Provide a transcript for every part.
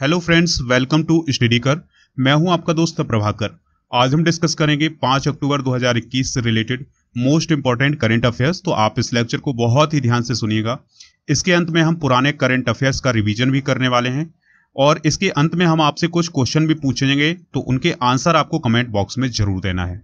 Hello friends welcome to study कर मैं हूँ आपका दोस्त प्रभाकर. आज हम डिस्कस करेंगे 5 अक्टूबर 2021 से related most important current affairs तो आप इस लेक्चर को बहुत ही ध्यान से सुनिएगा. इसके अंत में हम पुराने करंट अफेयर्स का रिवीजन भी करने वाले हैं और इसके अंत में हम आपसे कुछ क्वेश्चन भी पूछेंगे तो उनके आंसर आपको कमेंट बॉक्स में ज़रूर देना है.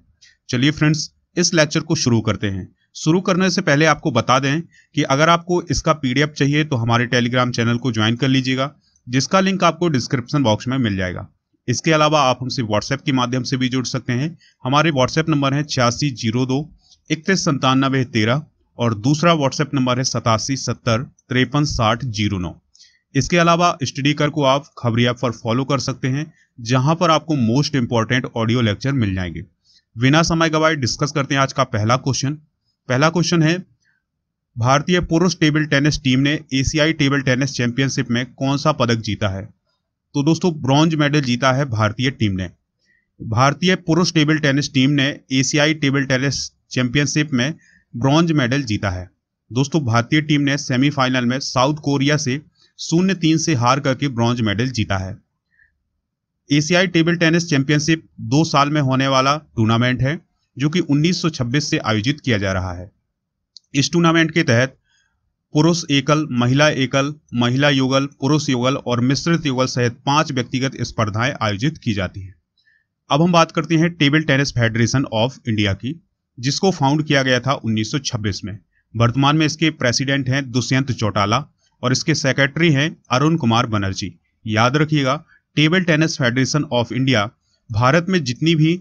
चलिए फ्रेंड्स इस लेक्चर को शुरू करते हैं. शुरू करने से पहले आपको बता दें कि अगर आपको इसका पीडीएफ चाहिए तो हमारे टेलीग्राम चैनल को ज्वाइन कर लीजिएगा. जिसका लिंक आपको डिस्क्रिप्शन बॉक्स में मिल जाएगा। इसके अलावा आप हमसे व्हाट्सएप के माध्यम से भी जुड़ सकते हैं। हमारे व्हाट्सएप नंबर है छियासी ज़ीरो दो, इकतीस संतानबे तेरह और दूसरा व्हाट्सएप नंबर है सतासी सत्तर, तिरपन साठ ज़ीरो नौ। इसके अलावा स्टडी कर को आप खबरी ऐप पर फॉलो कर सकते हैं, जहाँ पर आपको मोस्ट इंपॉर्टेंट ऑडियो लेक्चर मिल जाएँगे। बिना समय गवाए डिस्कस करते हैं आज का पहला क्वेश्चन। पहला क्वेश्चन है भारतीय पुरुष टेबल टेनिस टीम ने एशियाई टेबल टेनिस चैंपियनशिप में कौन सा पदक जीता है? तो दोस्तों, ब्रॉन्ज मेडल जीता है भारतीय टीम ने। भारतीय पुरुष टेबल टेनिस टीम ने एशियाई टेबल टेनिस चैंपियनशिप में ब्रॉन्ज मेडल जीता है। दोस्तों, भारतीय टीम ने सेमीफाइनल में साउथ कोरिया से शून्य तीन से हार करके ब्रॉन्ज मेडल जीता है। एशियाई टेबल टेनिस चैंपियनशिप दो साल में होने वाला टूर्नामेंट है, जो कि 1926 से आयोजित किया जा रहा है। इस टूर्नामेंट के तहत पुरुष एकल, महिला एकल, महिला युगल, पुरुष युगल और मिश्रित युगल सहित पाँच व्यक्तिगत स्पर्धाएँ आयोजित की जाती हैं। अब हम बात करते हैं table tennis federation of India की, जिसको फाउंड किया गया था 1926 में। वर्तमान में इसके प्रेसिडेंट हैं दुष्यंत चौटाला और इसके सेक्रेटरी हैं अरुण कुमार बनर्जी। याद रखिएगा, table tennis federation of India Bharat में जितनी भी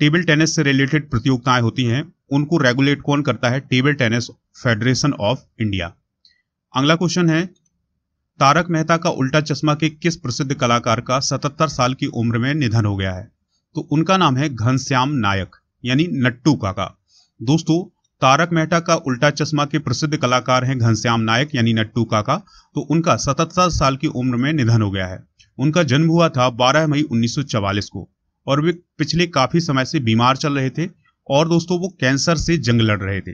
टेबल टेनिस से रिलेटेड प्रतियोगिताएँ होती हैं उनको रेगुलेट कौन करता है? Table tennis federation of India अगला क्वेश्चन है, तारक मेहता का उल्टा चश्मा के किस प्रसिद्ध कलाकार का 77 साल की उम्र में निधन हो गया है? तो उनका नाम है घनश्याम नायक, यानी नट्टू काका। दोस्तों, तारक मेहता का उल्टा चश्मा के प्रसिद्ध कलाकार हैं घनश्याम नायक, यानी नट्टू काका। तो उनका 77 साल की उम्र में निधन हो गया है। उनका जन्म हुआ था 12 मई 1944 को। और वे पिछले काफ़ी समय से बीमार चल रहे थे। और दोस्तों, वो कैंसर से जंग लड़ रहे थे।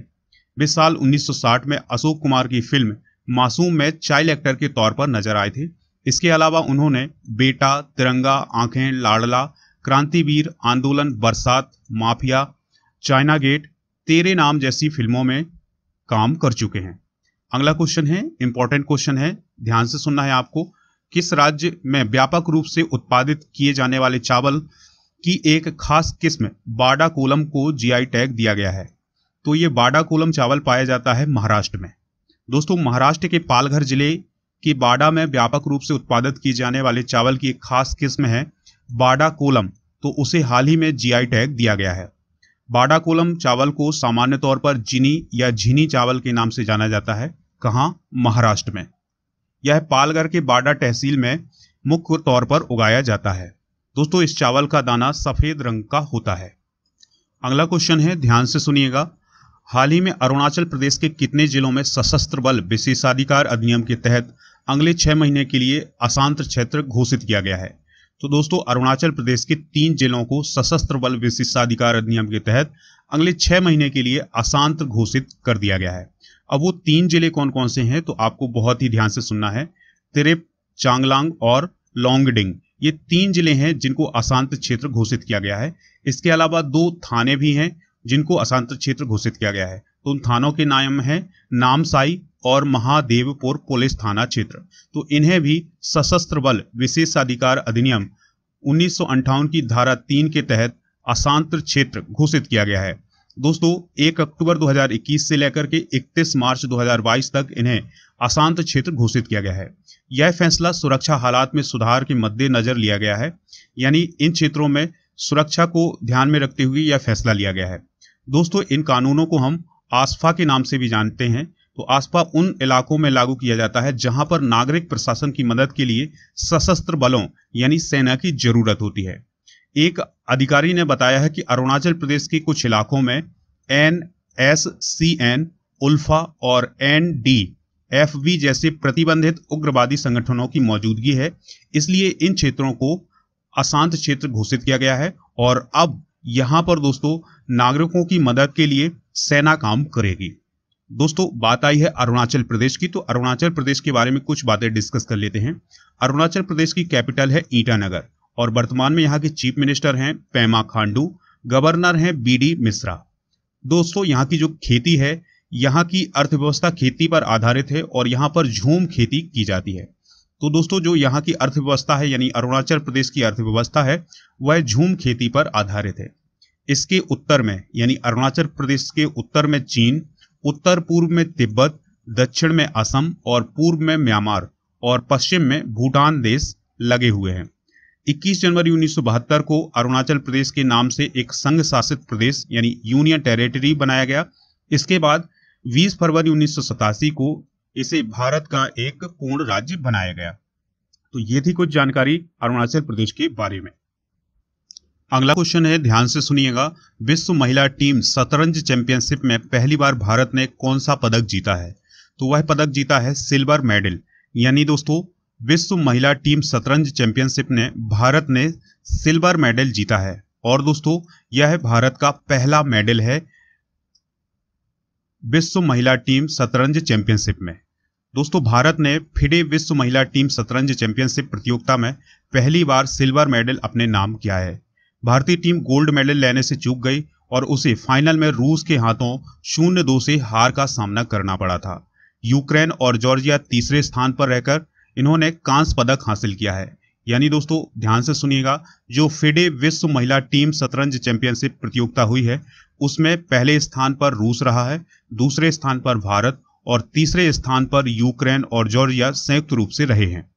वे साल 1960 में अशोक कुमार की फ़िल्म मासूम में चाइल्ड एक्टर के तौर पर नज़र आए थे। इसके अलावा उन्होंने बेटा, तिरंगा, आँखें, लाडला, क्रांतिवीर, आंदोलन, बरसात, माफिया, चाइना गेट, तेरे नाम जैसी फ़िल्मों में काम कर चुके हैं। अगला क्वेश्चन है, इंपॉर्टेंट क्वेश्चन है, ध्यान से सुनना है आपको। किस राज्य में व्यापक रूप से उत्पादित किए जाने वाले चावल की एक खास किस्म बाडा कोलम को जीआई टैग दिया गया है। तो ये बाडा कोलम चावल पाया जाता है महाराष्ट्र में। दोस्तों, महाराष्ट्र के पालघर ज़िले की बाडा में व्यापक रूप से उत्पादित किए जाने वाले चावल की एक खास किस्म है बाडा कोलम तो उसे हाल ही में जीआई टैग दिया गया है। बाडा कोलम चावल को सामान्य तौर पर जिनी या झीनी चावल के नाम से जाना जाता है, कहाँ? महाराष्ट्र में। यह पालघर के बाडा तहसील में मुख्य तौर पर उगाया जाता है। दोस्तों, इस चावल का दाना सफ़ेद रंग का होता है। अगला क्वेश्चन है, ध्यान से सुनिएगा। हाल ही में अरुणाचल प्रदेश के कितने जिलों में सशस्त्र बल विशेषाधिकार अधिनियम के तहत अगले छह महीने के लिए अशांत क्षेत्र घोषित किया गया है? तो दोस्तों, अरुणाचल प्रदेश के तीन जिलों को सशस्त्र बल विशेषाधिकार अधिनियम के तहत अगले छह महीने के लिए अशांत घोषित कर दिया गया है। अब वो तीन ज़िले कौन कौन से हैं तो आपको बहुत ही ध्यान से सुनना है। तिरिप, चांगलांग और लोंगडिंग। ये तीन ज़िले हैं जिनको अशांत क्षेत्र घोषित किया गया है। इसके अलावा दो थाने भी हैं जिनको अशांत क्षेत्र घोषित किया गया है। तो उन थानों के नाम है नामसाई और महादेवपुर पुलिस थाना क्षेत्र। तो इन्हें भी सशस्त्र बल विशेषाधिकार अधिनियम उन्नीस की धारा तीन के तहत अशांत क्षेत्र घोषित किया गया है। दोस्तों 1 अक्टूबर 2021 से लेकर के 31 मार्च 2022 तक इन्हें अशांत क्षेत्र घोषित किया गया है। यह फैसला सुरक्षा हालात में सुधार के मद्देनजर लिया गया है, यानी इन क्षेत्रों में सुरक्षा को ध्यान में रखते हुए यह फैसला लिया गया है। दोस्तों, इन कानूनों को हम आसफा के नाम से भी जानते हैं। तो आसपा उन इलाकों में लागू किया जाता है जहाँ पर नागरिक प्रशासन की मदद के लिए सशस्त्र बलों, यानी सेना की ज़रूरत होती है। एक अधिकारी ने बताया है कि अरुणाचल प्रदेश के कुछ इलाकों में N S C N ULFA और एन डी एफ़ जैसे प्रतिबंधित उग्रवादी संगठनों की मौजूदगी है। इसलिए इन क्षेत्रों को अशांत क्षेत्र घोषित किया गया है और अब यहाँ पर दोस्तों, नागरिकों की मदद के लिए सेना काम करेगी। दोस्तों, बात आई है अरुणाचल प्रदेश की तो अरुणाचल प्रदेश के बारे में कुछ बातें डिस्कस कर लेते हैं। अरुणाचल प्रदेश की कैपिटल है ईटानगर। और वर्तमान में यहाँ के चीफ मिनिस्टर हैं पेमा खांडू, गवर्नर हैं बीडी मिश्रा। दोस्तों, यहाँ की जो खेती है, यहाँ की अर्थव्यवस्था खेती पर आधारित है और यहाँ पर झूम खेती की जाती है। तो दोस्तों, जो यहाँ की अर्थव्यवस्था है, यानी अरुणाचल प्रदेश की अर्थव्यवस्था है, वह झूम खेती पर आधारित है। इसके उत्तर में, यानी अरुणाचल प्रदेश के उत्तर में चीन, उत्तर पूर्व में तिब्बत, दक्षिण में असम और पूर्व में म्यांमार और पश्चिम में भूटान देश लगे हुए हैं। 21 जनवरी उन्नीस सौ बहत्तर को अरुणाचल प्रदेश के नाम से एक संघ शासित प्रदेश, यानी यूनियन टेरिटरी बनाया गया। इसके बाद 20 फरवरी उन्नीस सौ सतासी को इसे भारत का एक पूर्ण राज्य बनाया गया। तो ये थी कुछ जानकारी अरुणाचल प्रदेश के बारे में। अगला क्वेश्चन है, ध्यान से सुनिएगा। विश्व महिला टीम शतरंज चैंपियनशिप में पहली बार भारत ने कौन सा पदक जीता है? तो वह पदक जीता है सिल्वर मेडल। यानी दोस्तों विश्व महिला टीम शतरंज चैंपियनशिप ने भारत ने सिल्वर मेडल जीता है। और दोस्तों, यह भारत का पहला मेडल है विश्व महिला टीम शतरंज चैंपियनशिप में। दोस्तों, भारत ने फिडे विश्व महिला टीम शतरंज चैंपियनशिप प्रतियोगिता में पहली बार सिल्वर मेडल अपने नाम किया है। भारतीय टीम गोल्ड मेडल लेने से चूक गई और उसे फाइनल में रूस के हाथों शून्य दो से हार का सामना करना पड़ा था। यूक्रेन और जॉर्जिया तीसरे स्थान पर रहकर इन्होंने कांस्य पदक हासिल किया है। यानी दोस्तों, ध्यान से सुनिएगा, जो फिडे विश्व महिला टीम शतरंज चैंपियनशिप प्रतियोगिता हुई है, उसमें पहले स्थान पर रूस रहा है, दूसरे स्थान पर भारत और तीसरे स्थान पर यूक्रेन और जॉर्जिया संयुक्त रूप से रहे हैं।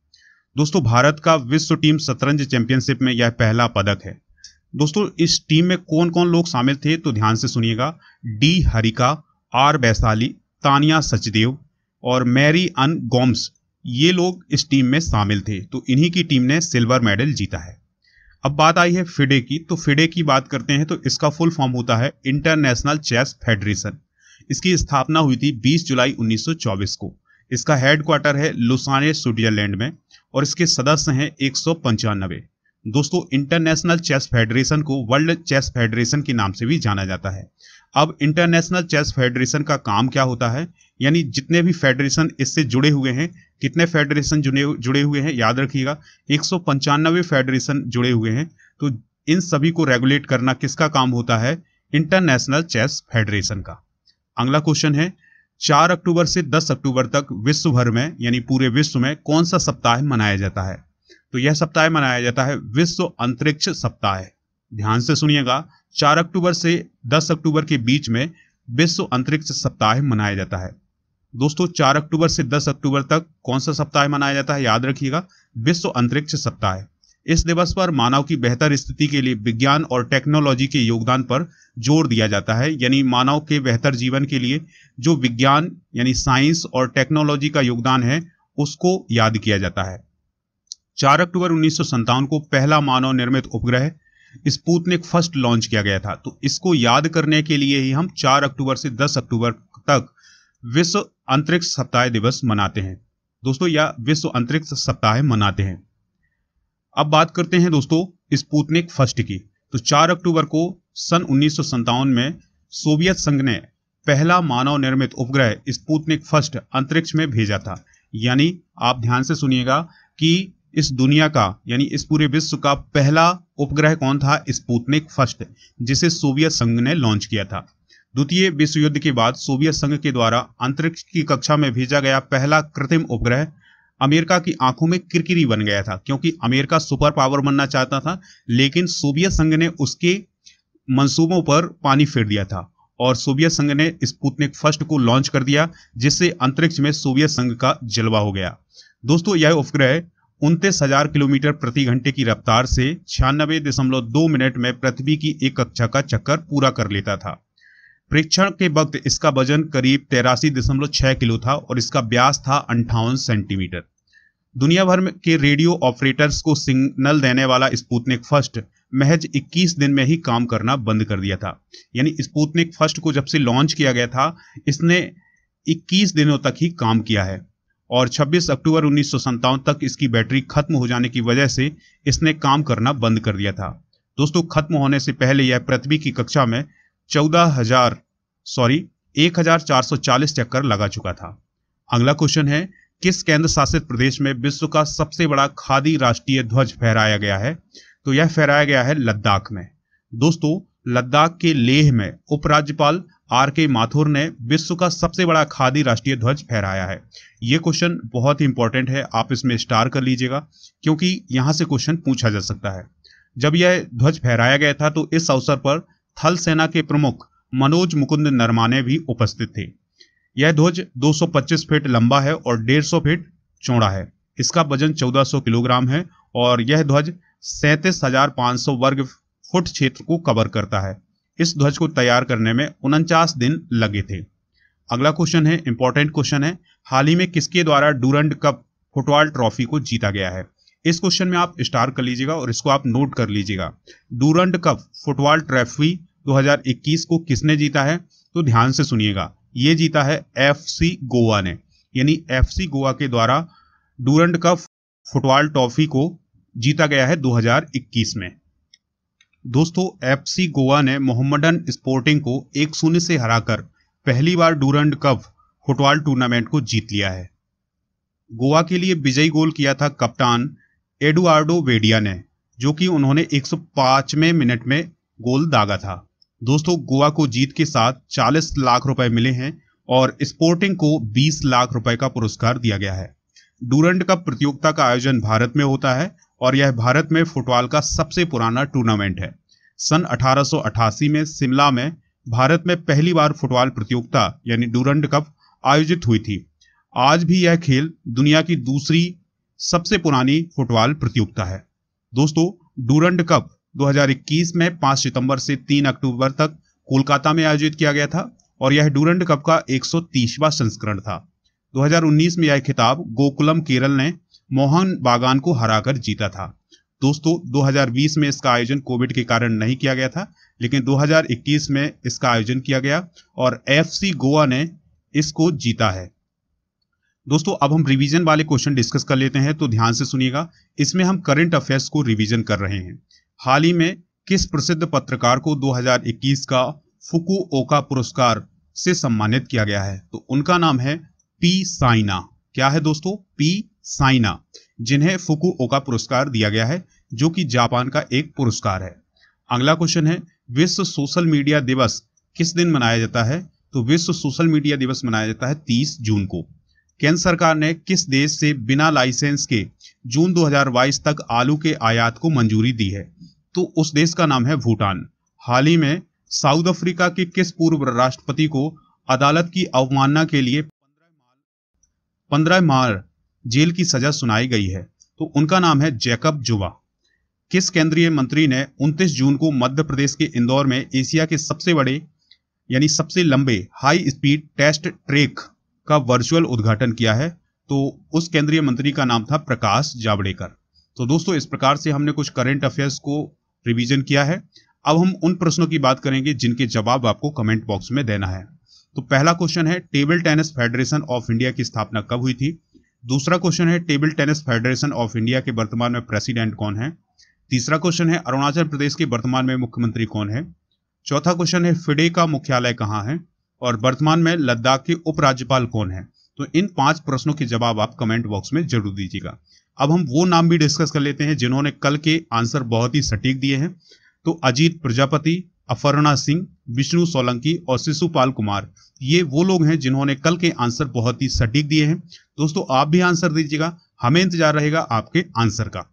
दोस्तों, भारत का विश्व टीम शतरंज चैंपियनशिप में यह पहला पदक है। दोस्तों, इस टीम में कौन कौन लोग शामिल थे तो ध्यान से सुनिएगा, डी हरिका, आर वैशाली तानिया सचदेव और मैरी अन गोम्स। ये लोग इस टीम में शामिल थे तो इन्हीं की टीम ने सिल्वर मेडल जीता है। अब बात आई है फिडे की तो फिडे की बात करते हैं तो इसका फुल फॉर्म होता है इंटरनेशनल चेस फेडरेशन। इसकी स्थापना हुई थी 20 जुलाई 1924 को। इसका हेडक्वार्टर है लुसाने स्विट्जरलैंड में और इसके सदस्य हैं एक सौ पंचानबे दोस्तों, इंटरनेशनल चेस फेडरेशन को वर्ल्ड चेस फेडरेशन के नाम से भी जाना जाता है। अब इंटरनेशनल चेस फेडरेशन का काम क्या होता है? यानी जितने भी फेडरेशन इससे जुड़े हुए हैं, कितने फेडरेशन जुड़े जुड़े हुए हैं, याद रखिएगा, एक सौ पंचानवे फेडरेशन जुड़े हुए हैं तो इन सभी को रेगुलेट करना किसका काम होता है? इंटरनेशनल चेस फेडरेशन का। अगला क्वेश्चन है, चार अक्टूबर से दस अक्टूबर तक विश्व भर में, यानी पूरे विश्व में कौन सा सप्ताह मनाया जाता है? तो यह सप्ताह मनाया जाता है विश्व अंतरिक्ष सप्ताह। ध्यान से सुनिएगा, चार अक्टूबर से दस अक्टूबर के बीच में विश्व अंतरिक्ष सप्ताह मनाया जाता है। दोस्तों, चार अक्टूबर से दस अक्टूबर तक कौन सा सप्ताह मनाया जाता है, याद रखिएगा, विश्व अंतरिक्ष सप्ताह इस दिवस पर मानव की बेहतर स्थिति के लिए विज्ञान और टेक्नोलॉजी के योगदान पर ज़ोर दिया जाता है। यानी मानव के बेहतर जीवन के लिए जो विज्ञान, यानी साइंस और टेक्नोलॉजी का योगदान है, उसको याद किया जाता है। चार अक्टूबर उन्नीस को पहला मानव निर्मित उपग्रह स्पूतनिक फ़र्स्ट लॉन्च किया गया था। तो इसको याद करने के लिए ही हम 4 अक्टूबर से 10 अक्टूबर तक विश्व अंतरिक्ष सप्ताह दिवस मनाते हैं। दोस्तों, या विश्व अंतरिक्ष सप्ताह मनाते हैं। अब बात करते हैं दोस्तों, स्पूतनिक फ़र्स्ट की। तो 4 अक्टूबर को सन उन्नीस सौ सत्तावन में सोवियत संघ ने पहला मानव निर्मित उपग्रह स्पूतनिक फ़र्स्ट अंतरिक्ष में भेजा था। यानी, आप ध्यान से सुनिएगा कि इस दुनिया का, यानी इस पूरे विश्व का पहला उपग्रह कौन था? स्पूतनिक फ़र्स्ट, जिसे सोवियत संघ ने लॉन्च किया था। द्वितीय विश्व युद्ध के बाद सोवियत संघ के द्वारा अंतरिक्ष की कक्षा में भेजा गया पहला कृत्रिम उपग्रह अमेरिका की आँखों में किरकिरी बन गया था, क्योंकि अमेरिका सुपर पावर बनना चाहता था, लेकिन सोवियत संघ ने उसके मंसूबों पर पानी फेर दिया था और सोवियत संघ ने स्पुतनिक फ़र्स्ट को लॉन्च कर दिया, जिससे अंतरिक्ष में सोवियत संघ का जलवा हो गया। दोस्तों, यह उपग्रह उनतीस हज़ार किलोमीटर प्रति घंटे की रफ्तार से छियानबे दशमलव दो मिनट में पृथ्वी की एक कक्षा का चक्कर पूरा कर लेता था। परीक्षण के वक्त इसका वज़न करीब तेरासी दशमलव छह किलो था और इसका व्यास था अंठावन सेंटीमीटर। दुनिया भर के रेडियो ऑपरेटर्स को सिग्नल देने वाला स्पुतनिक फ़र्स्ट महज 21 दिन में ही काम करना बंद कर दिया था। यानी स्पुतनिक फ़र्स्ट को जब से लॉन्च किया गया था, इसने 21 दिनों तक ही काम किया है और 26 अक्टूबर उन्नीस सौ सत्तावन तक इसकी बैटरी खत्म हो जाने की वजह से इसने काम करना बंद कर दिया था। दोस्तों, खत्म होने से पहले यह पृथ्वी की कक्षा में चौदह हज़ार सॉरी 1440 चक्कर लगा चुका था। अगला क्वेश्चन है, किस केंद्र शासित प्रदेश में विश्व का सबसे बड़ा खादी राष्ट्रीय ध्वज फहराया गया है? तो यह फहराया गया है लद्दाख में। दोस्तों, लद्दाख के लेह में उपराज्यपाल आर के माथुर ने विश्व का सबसे बड़ा खादी राष्ट्रीय ध्वज फहराया है। यह क्वेश्चन बहुत ही इंपॉर्टेंट है, आप इसमें स्टार कर लीजिएगा, क्योंकि यहाँ से क्वेश्चन पूछा जा सकता है। जब यह ध्वज फहराया गया था तो इस अवसर पर थल सेना के प्रमुख मनोज मुकुंद नरमाने भी उपस्थित थे। यह ध्वज 225 फीट लंबा है और 150 फीट चौड़ा है। इसका वज़न 1400 किलोग्राम है और यह ध्वज सैंतीस वर्ग फुट क्षेत्र को कवर करता है। इस ध्वज को तैयार करने में उनचास दिन लगे थे। अगला क्वेश्चन है, इंपॉर्टेंट क्वेश्चन है, हाल ही में किसके द्वारा डूरंड कप फुटबॉल ट्रॉफी को जीता गया है? इस क्वेश्चन में आप स्टार कर लीजिएगा और इसको आप नोट कर लीजिएगा। डूरंड कप फुटबॉल ट्रॉफी 2021 को किसने जीता है? तो ध्यान से सुनिएगा। ये जीता है एफसी गोवा ने। यानी एफसी गोवा के द्वारा डूरंड कप फुटबॉल ट्रॉफी को जीता गया है 2021 में। दोस्तों एफसी गोवा ने मोहम्मडन स्पोर्टिंग को एक शून्य से हराकर पहली बार डूरंड कप फुटबॉल टूर्नामेंट को जीत लिया है। गोवा के लिए विजयी गोल किया था कप्तान एडुआर्डो वेडिया ने, जो कि उन्होंने 105वें मिनट में गोल दागा था। दोस्तों, गोवा को जीत के साथ 40 लाख रुपए मिले हैं और स्पोर्टिंग को 20 लाख रुपए का पुरस्कार दिया गया है। डूरंड कप प्रतियोगिता का आयोजन भारत में होता है और यह भारत में फुटबॉल का सबसे पुराना टूर्नामेंट है। सन 1888 में शिमला में भारत में पहली बार फुटबॉल प्रतियोगिता, यानी डूरंड कप, आयोजित हुई थी। आज भी यह खेल दुनिया की दूसरी सबसे पुरानी फुटबॉल प्रतियोगिता है। दोस्तों, डूरंड कप 2021 में 5 सितंबर से 3 अक्टूबर तक कोलकाता में आयोजित किया गया था और यह डूरंड कप का 130वां संस्करण था। 2019 में यह खिताब गोकुलम केरल ने मोहन बागान को हराकर जीता था। दोस्तों 2020 में इसका आयोजन कोविड के कारण नहीं किया गया था, लेकिन 2021 में इसका आयोजन किया गया और एफसी गोवा ने इसको जीता है। दोस्तों, अब हम रिवीजन वाले क्वेश्चन डिस्कस कर लेते हैं तो ध्यान से सुनिएगा। इसमें हम करंट अफेयर्स को रिवीजन कर रहे हैं। हाल ही में किस प्रसिद्ध पत्रकार को 2021 का फुकु ओका पुरस्कार से सम्मानित किया गया है? तो उनका नाम है पी साइना। क्या है दोस्तों? पी साइना। जिन्हें फुकु ओका पुरस्कार दिया गया है, जो कि जापान का एक पुरस्कार है। अगला क्वेश्चन है, विश्व सोशल मीडिया दिवस किस दिन मनाया जाता है? तो विश्व सोशल मीडिया दिवस मनाया जाता है 30 जून को। केंद्र सरकार ने किस देश से बिना लाइसेंस के जून 2022 तक आलू के आयात को मंजूरी दी है? तो उस देश का नाम है भूटान। हाल ही में साउथ अफ्रीका के किस पूर्व राष्ट्रपति को अदालत की अवमानना के लिए पंद्रह मार जेल की सजा सुनाई गई है? तो उनका नाम है जैकब जुवा। किस केंद्रीय मंत्री ने 29 जून को मध्य प्रदेश के इंदौर में एशिया के सबसे बड़े, यानी सबसे लंबे हाई स्पीड टेस्ट ट्रेक का वर्चुअल उद्घाटन किया है तो उस केंद्रीय मंत्री का नाम था प्रकाश जावड़ेकर। तो दोस्तों, इस प्रकार से हमने कुछ करंट अफेयर्स को रिवीजन किया है। अब हम उन प्रश्नों की बात करेंगे जिनके जवाब आपको कमेंट बॉक्स में देना है। तो पहला क्वेश्चन है table tennis federation of India की स्थापना कब हुई थी? दूसरा क्वेश्चन है table tennis federation of India के वर्तमान में प्रेसिडेंट कौन है? तीसरा क्वेश्चन है, अरुणाचल प्रदेश के वर्तमान में मुख्यमंत्री कौन है? चौथा क्वेश्चन है फिडे का मुख्यालय कहाँ है? और वर्तमान में लद्दाख के उपराज्यपाल कौन है? तो इन पाँच प्रश्नों के जवाब आप कमेंट बॉक्स में ज़रूर दीजिएगा। अब हम वो नाम भी डिस्कस कर लेते हैं जिन्होंने कल के आंसर बहुत ही सटीक दिए हैं। तो अजीत प्रजापति अफरणा सिंह, विष्णु सोलंकी और शिशुपाल कुमार, ये वो लोग हैं जिन्होंने कल के आंसर बहुत ही सटीक दिए हैं। दोस्तों, आप भी आंसर दीजिएगा। हमें इंतज़ार रहेगा आपके आंसर का।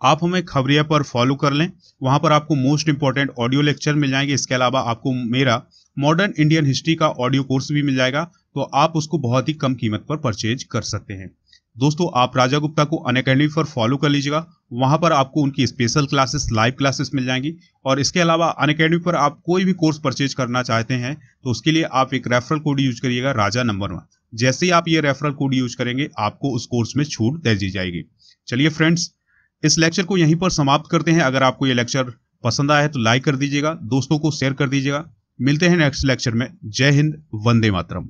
आप हमें खबरिया पर फॉलो कर लें। वहाँ पर आपको मोस्ट इंपॉर्टेंट ऑडियो लेक्चर मिल जाएँगे। इसके अलावा आपको मेरा मॉडर्न इंडियन हिस्ट्री का ऑडियो कोर्स भी मिल जाएगा तो आप उसको बहुत ही कम कीमत पर परचेज कर सकते हैं। दोस्तों, आप राजा गुप्ता को अन अकेडमी पर फॉलो कर लीजिएगा, वहाँ पर आपको उनकी स्पेशल क्लासेस लाइव क्लासेस मिल जाएँगी। और इसके अलावा अन अकेडमी पर आप कोई भी कोर्स परचेज करना चाहते हैं तो उसके लिए आप एक रेफरल कोड यूज़ करिएगा, राजा नंबर वन जैसे ही आप ये रेफरल कोड यूज़ करेंगे, आपको उस कोर्स में छूट दे दी जाएगी। चलिए फ्रेंड्स इस लेक्चर को यहीं पर समाप्त करते हैं। अगर आपको ये लेक्चर पसंद आया है तो लाइक कर दीजिएगा, दोस्तों को शेयर कर दीजिएगा। मिलते हैं नेक्स्ट लेक्चर में। जय हिंद वंदे मातरम।